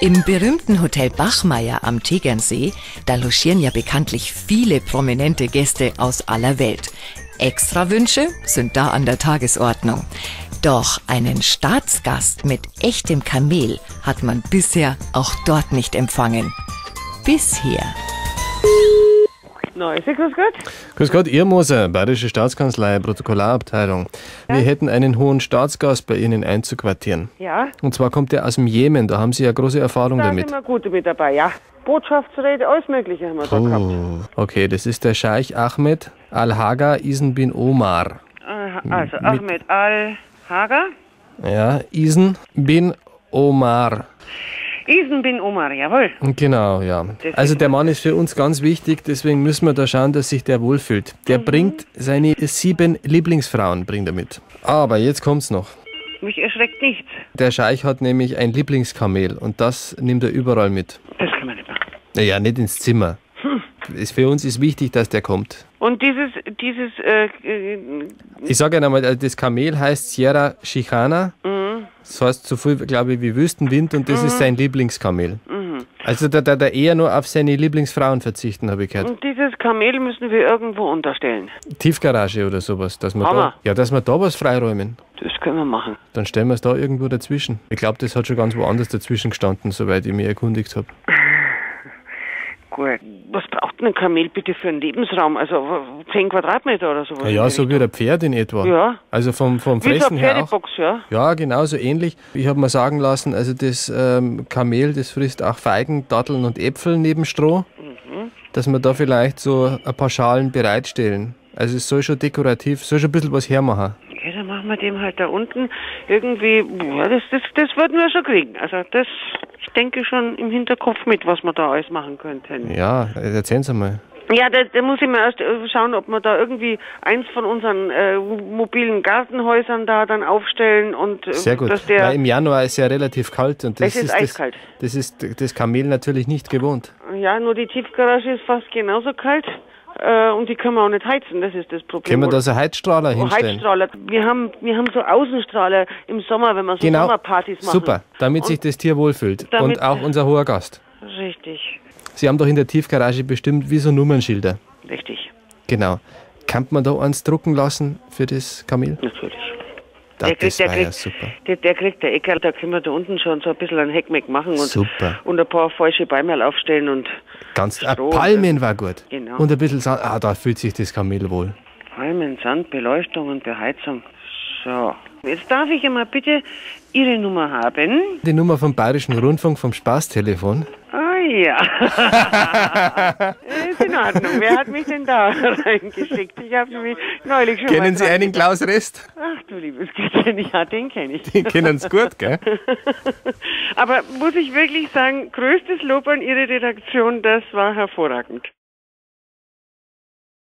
Im berühmten Hotel Bachmeier am Tegernsee, da logieren ja bekanntlich viele prominente Gäste aus aller Welt. Extrawünsche sind da an der Tagesordnung. Doch einen Staatsgast mit echtem Kamel hat man bisher auch dort nicht empfangen. Bisher. Neuse, grüß Gott. Grüß Gott, Ihr Moser, Bayerische Staatskanzlei, Protokollarabteilung. Wir hätten einen hohen Staatsgast bei Ihnen einzuquartieren. Ja, Und zwar kommt er aus dem Jemen, da haben Sie ja große Erfahrung da damit. sind wir gute mit dabei, ja. Botschaftsräte, alles Mögliche haben wir da gehabt. Oh, okay, das ist der Scheich Ahmed Al-Haga Isen bin Omar. Aha, Also Ahmed Al-Haga, Ja, Isen bin Omar. Isen bin Omar, jawohl. Genau, ja. Das Also der Mann ist für uns ganz wichtig, deswegen müssen wir da schauen, dass sich der wohlfühlt. Mhm. Der bringt seine sieben Lieblingsfrauen bringt er mit. Aber jetzt kommt's noch. Mich erschreckt nichts. Der Scheich hat nämlich ein Lieblingskamel und das nimmt er überall mit. Das kann man nicht machen. Naja, nicht ins Zimmer. Hm. Ist für uns ist wichtig, dass der kommt. Und dieses, dieses, äh, äh, Ich sage Ihnen einmal, äh, das Kamel heißt Sierra Chicana. Mhm. Das heißt so viel, glaube ich, wie Wüstenwind und das ist sein Lieblingskamel. Mhm. Also da, da, da eher nur auf seine Lieblingsfrauen verzichten, habe ich gehört. und dieses Kamel müssen wir irgendwo unterstellen. Tiefgarage oder sowas, dass wir da, Hammer. ja, dass wir da was freiräumen. Das können wir machen. Dann stellen wir es da irgendwo dazwischen. Ich glaube, das hat schon ganz woanders dazwischen gestanden, soweit ich mich erkundigt habe. Gut. Was braucht denn ein Kamel bitte für einen Lebensraum? Also 10 Quadratmeter oder sowas? Ja, so wie ein Pferd in etwa. Ja. Also vom, vom Wie so Fressen eine her auch. Ja. Ja, genau so ähnlich. Ich habe mir sagen lassen, also das ähm, Kamel, das frisst auch Feigen, Datteln und Äpfel neben Stroh, Mhm. dass wir da vielleicht so ein paar Schalen bereitstellen. Also es soll schon dekorativ, soll schon ein bisschen was hermachen. Machen wir dem halt da unten irgendwie, ja, das, das, das würden wir schon kriegen. Also das, ich denke schon im Hinterkopf mit, was wir da alles machen könnten. Ja, erzählen Sie mal. Ja, da, da muss ich mal erst äh, schauen, ob wir da irgendwie eins von unseren äh, mobilen Gartenhäusern da dann aufstellen und äh, Sehr gut. dass der Weil im Januar ist ja relativ kalt und das Es ist eiskalt. Das, das ist das Kamel natürlich nicht gewohnt. ja nur die Tiefgarage ist fast genauso kalt äh, und die können wir auch nicht heizen. Das ist das Problem. Können wir da so Heizstrahler Oh, hinstellen? Heizstrahler. Wir haben, wir haben so Außenstrahler im Sommer, wenn wir so Genau. Sommerpartys machen. Super, damit sich das Tier wohlfühlt. Und auch unser hoher Gast. Richtig, Sie haben doch in der Tiefgarage bestimmt wie so Nummernschilder. richtig, Genau. Kann man da eins drucken lassen für das Kamel? natürlich. Der kriegt- das der war ja kriegt- super. Der, der kriegt der Ecker, da können wir da unten schon so ein bisschen ein Heckmeck machen und, Super. und ein paar falsche Bäume aufstellen und Ganz, äh, Stroh, Palmen war gut. Genau. Und ein bisschen Sand. Ah, da fühlt sich das Kamel wohl. Palmen, Sand, Beleuchtung und Beheizung. So. Jetzt darf ich einmal bitte Ihre Nummer haben. Die Nummer vom Bayerischen Rundfunk vom Spaßtelefon. Ah ja. ist in Ordnung. Wer hat mich denn da reingeschickt? Ich habe nämlich neulich schon mal Kennen Sie einen Klaus Rest? Du liebes Gütchen, ja, den kenne ich. Den kennen Sie gut, gell? Aber muss ich wirklich sagen, größtes Lob an Ihre Redaktion, das war hervorragend.